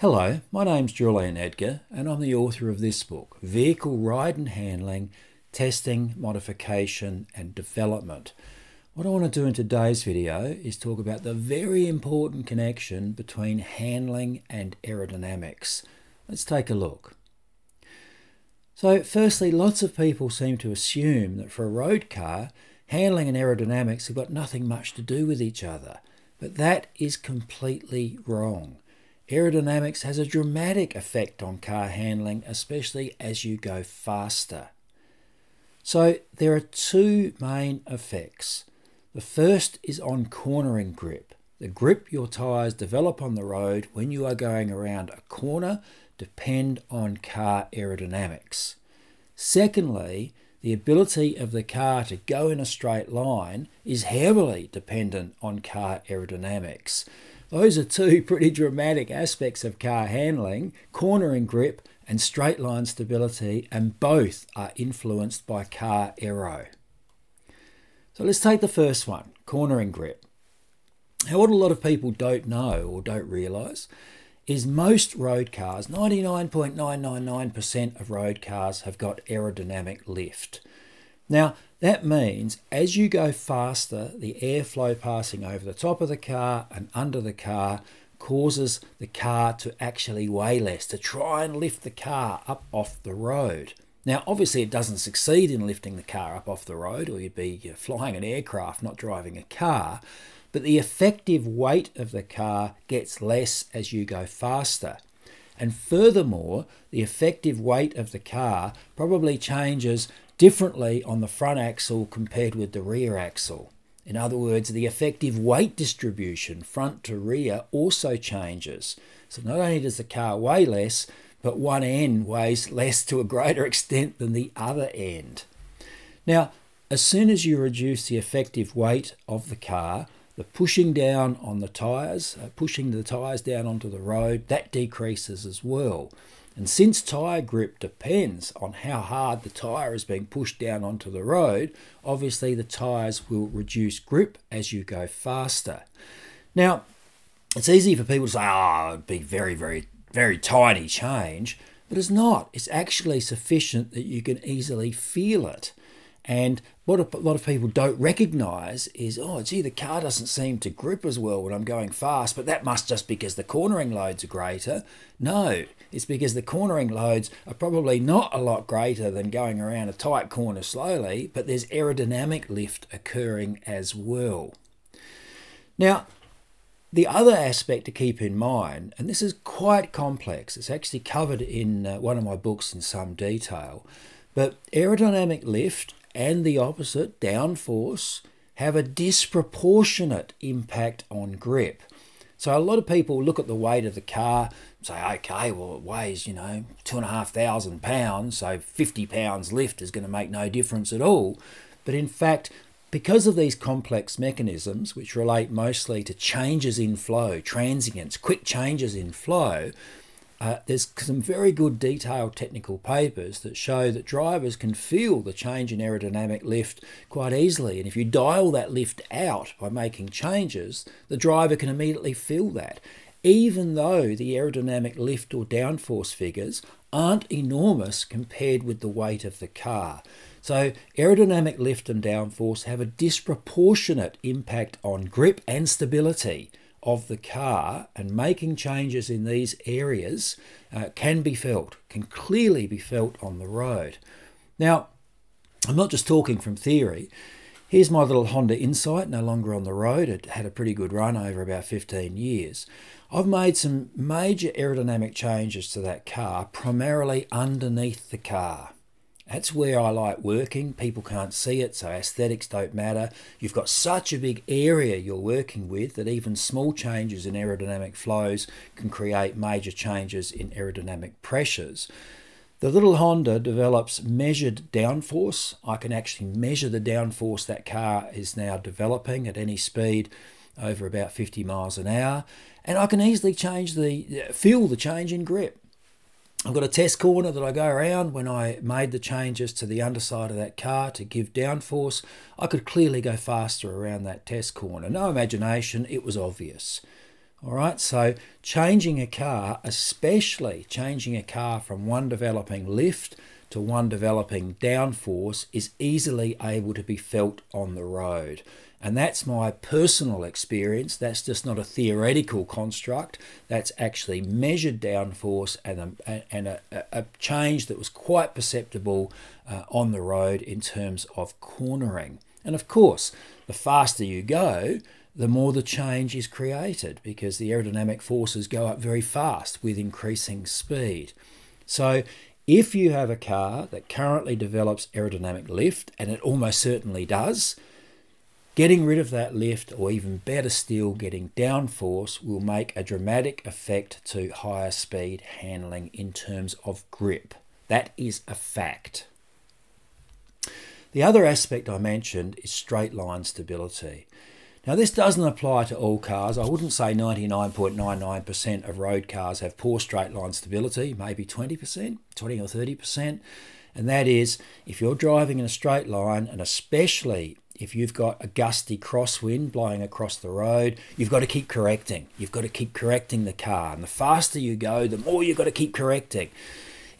Hello, my name's Julian Edgar, and I'm the author of this book Vehicle Ride and Handling Testing, Modification and Development. What I want to do in today's video is talk about the very important connection between handling and aerodynamics. Let's take a look. So, firstly, lots of people seem to assume that for a road car, handling and aerodynamics have got nothing much to do with each other, but that is completely wrong. Aerodynamics has a dramatic effect on car handling, especially as you go faster. So there are two main effects. The first is on cornering grip. The grip your tyres develop on the road when you are going around a corner depend on car aerodynamics. Secondly, the ability of the car to go in a straight line is heavily dependent on car aerodynamics. Those are two pretty dramatic aspects of car handling cornering grip and straight line stability, and both are influenced by car aero. So let's take the first one cornering grip. Now, what a lot of people don't know or don't realise is most road cars, 99.999% of road cars have got aerodynamic lift. Now, that means as you go faster, the airflow passing over the top of the car and under the car causes the car to actually weigh less, to try and lift the car up off the road. Now, obviously, it doesn't succeed in lifting the car up off the road, or you'd be flying an aircraft, not driving a car. But the effective weight of the car gets less as you go faster. And furthermore, the effective weight of the car probably changes differently on the front axle compared with the rear axle. In other words, the effective weight distribution front to rear also changes. So not only does the car weigh less, but one end weighs less to a greater extent than the other end. Now, as soon as you reduce the effective weight of the car, the pushing down on the tyres, uh, pushing the tyres down onto the road, that decreases as well. And since tyre grip depends on how hard the tyre is being pushed down onto the road, obviously the tyres will reduce grip as you go faster. Now, it's easy for people to say, ah, oh, it'd be very, very, very tiny change, but it's not. It's actually sufficient that you can easily feel it. And what a lot of people don't recognize is, oh, gee, the car doesn't seem to grip as well when I'm going fast, but that must just because the cornering loads are greater. No, it's because the cornering loads are probably not a lot greater than going around a tight corner slowly, but there's aerodynamic lift occurring as well. Now, the other aspect to keep in mind, and this is quite complex, it's actually covered in uh, one of my books in some detail, but aerodynamic lift and the opposite, downforce, have a disproportionate impact on grip. So a lot of people look at the weight of the car, say, okay, well it weighs, you know, two and a half thousand pounds, so 50 pounds lift is going to make no difference at all. But in fact, because of these complex mechanisms, which relate mostly to changes in flow, transients, quick changes in flow, uh, there's some very good detailed technical papers that show that drivers can feel the change in aerodynamic lift quite easily. And if you dial that lift out by making changes, the driver can immediately feel that, even though the aerodynamic lift or downforce figures aren't enormous compared with the weight of the car. So, aerodynamic lift and downforce have a disproportionate impact on grip and stability of the car and making changes in these areas uh, can be felt, can clearly be felt on the road. Now, I'm not just talking from theory. Here's my little Honda Insight, no longer on the road. It had a pretty good run over about 15 years. I've made some major aerodynamic changes to that car, primarily underneath the car. That's where I like working. People can't see it, so aesthetics don't matter. You've got such a big area you're working with that even small changes in aerodynamic flows can create major changes in aerodynamic pressures. The little Honda develops measured downforce. I can actually measure the downforce that car is now developing at any speed over about 50 miles an hour, and I can easily change the uh, feel the change in grip. I've got a test corner that I go around when I made the changes to the underside of that car to give downforce. I could clearly go faster around that test corner. No imagination, it was obvious. All right, so changing a car, especially changing a car from one developing lift to one developing downforce, is easily able to be felt on the road. And that's my personal experience. That's just not a theoretical construct. That's actually measured downforce and a, and a, a change that was quite perceptible uh, on the road in terms of cornering. And of course, the faster you go, the more the change is created because the aerodynamic forces go up very fast with increasing speed. So if you have a car that currently develops aerodynamic lift, and it almost certainly does, Getting rid of that lift, or even better still, getting downforce, will make a dramatic effect to higher speed handling in terms of grip. That is a fact. The other aspect I mentioned is straight line stability. Now, this doesn't apply to all cars. I wouldn't say 99.99% of road cars have poor straight line stability, maybe 20%, 20 or 30%. And that is if you're driving in a straight line, and especially if you've got a gusty crosswind blowing across the road, you've got to keep correcting. You've got to keep correcting the car. And the faster you go, the more you've got to keep correcting.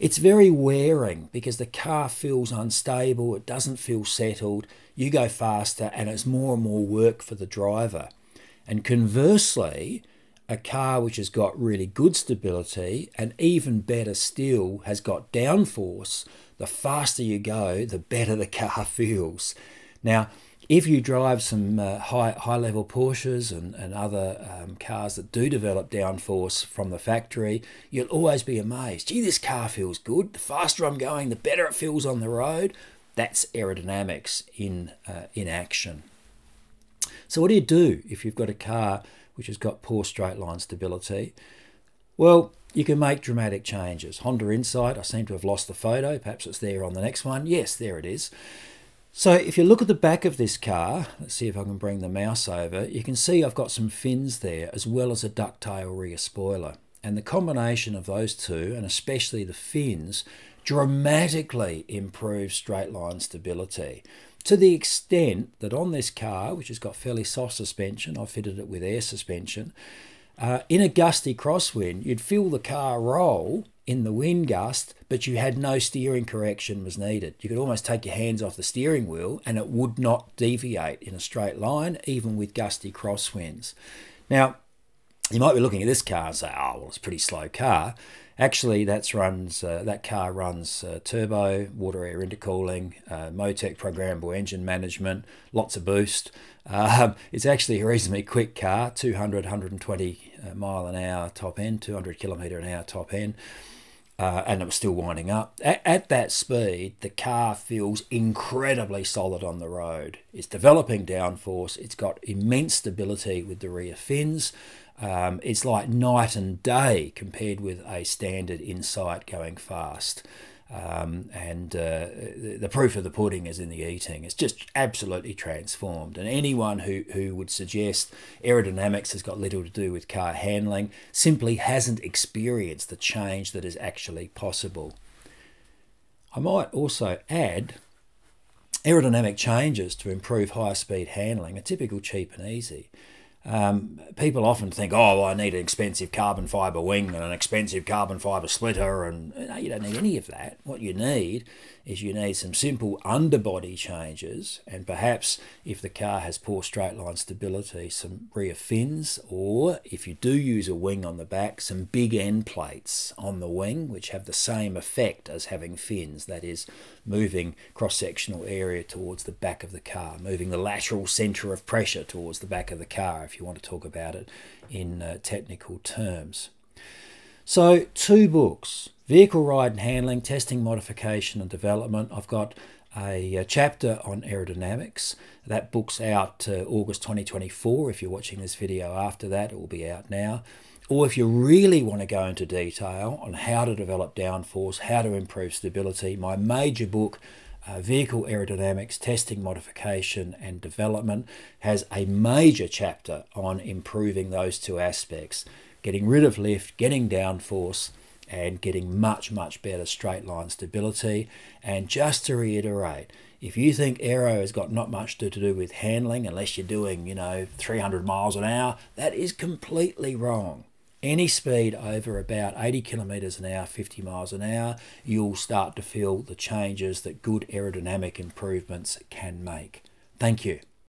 It's very wearing because the car feels unstable, it doesn't feel settled. You go faster, and it's more and more work for the driver. And conversely, a car which has got really good stability and even better still has got downforce, the faster you go, the better the car feels. Now, if you drive some uh, high high level Porsches and, and other um, cars that do develop downforce from the factory, you'll always be amazed. Gee, this car feels good. The faster I'm going, the better it feels on the road. That's aerodynamics in uh, in action. So what do you do if you've got a car which has got poor straight line stability? Well, you can make dramatic changes. Honda Insight, I seem to have lost the photo. Perhaps it's there on the next one. Yes, there it is. So if you look at the back of this car, let's see if I can bring the mouse over, you can see I've got some fins there as well as a ducktail rear spoiler. And the combination of those two, and especially the fins, dramatically improves straight line stability. To the extent that on this car, which has got fairly soft suspension, I've fitted it with air suspension, uh, in a gusty crosswind, you'd feel the car roll in the wind gust, but you had no steering correction was needed. You could almost take your hands off the steering wheel and it would not deviate in a straight line, even with gusty crosswinds. Now, you might be looking at this car and say, oh, well, it's a pretty slow car. Actually, that's runs uh, that car runs uh, turbo, water air intercooling, uh, Motec programmable engine management, lots of boost. Um, it's actually a reasonably quick car, 200, 120 uh, mile an hour top end, 200 kilometre an hour top end uh, and it was still winding up. At, at, that speed, the car feels incredibly solid on the road. It's developing downforce, it's got immense stability with the rear fins. Um, it's like night and day compared with a standard Insight going fast. Um, and uh, the proof of the pudding is in the eating. It's just absolutely transformed. And anyone who, who would suggest aerodynamics has got little to do with car handling simply hasn't experienced the change that is actually possible. I might also add aerodynamic changes to improve higher speed handling are typical cheap and easy. Um, people often think, oh, well, I need an expensive carbon fibre wing and an expensive carbon fibre splitter, and no, you don't need any of that. What you need is you need some simple underbody changes, and perhaps if the car has poor straight line stability, some rear fins, or if you do use a wing on the back, some big end plates on the wing, which have the same effect as having fins, that is, moving cross sectional area towards the back of the car, moving the lateral centre of pressure towards the back of the car, if you want to talk about it in uh, technical terms. So, two books Vehicle Ride and Handling, Testing, Modification and Development. I've got a, a chapter on aerodynamics. That book's out uh, August 2024. If you're watching this video after that, it will be out now. Or if you really want to go into detail on how to develop downforce, how to improve stability, my major book, uh, Vehicle Aerodynamics Testing, Modification and Development, has a major chapter on improving those two aspects getting rid of lift, getting downforce, and getting much, much better straight line stability. And just to reiterate, if you think aero has got not much to, to do with handling, unless you're doing, you know, 300 miles an hour, that is completely wrong. Any speed over about 80 kilometres an hour, 50 miles an hour, you'll start to feel the changes that good aerodynamic improvements can make. Thank you.